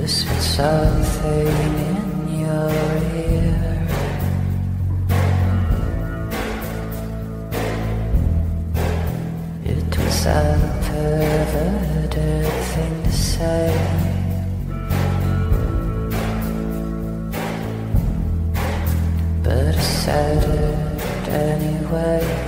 whispered something in your ear. It was a perverted thing to say. But I said it anyway.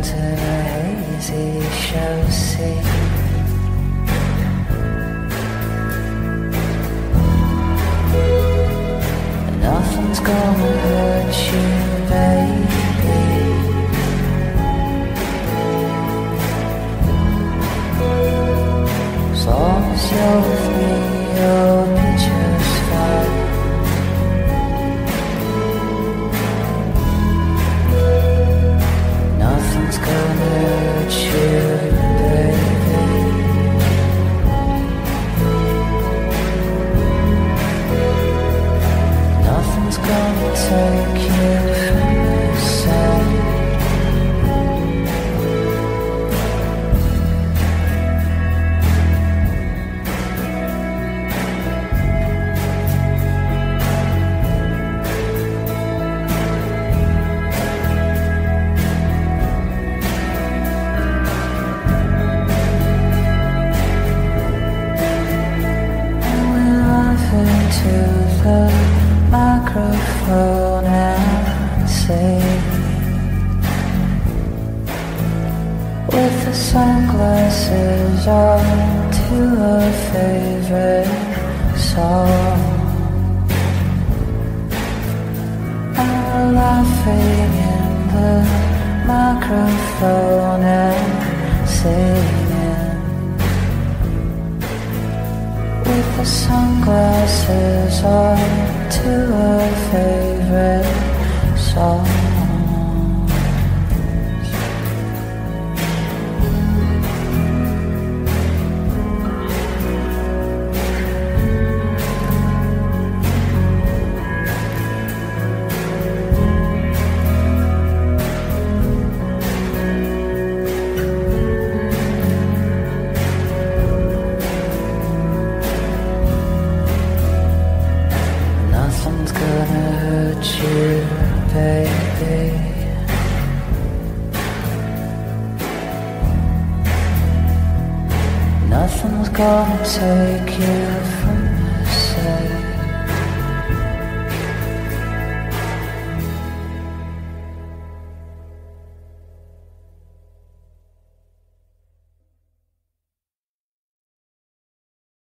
ends in a hazy show scene Nothing's gonna take you into the microphone and sing with the sunglasses on to a favorite song. And we're laughing in the microphone and singing the sunglasses on to a favorite song. Nothing's gonna hurt you, baby. Nothing's gonna take you from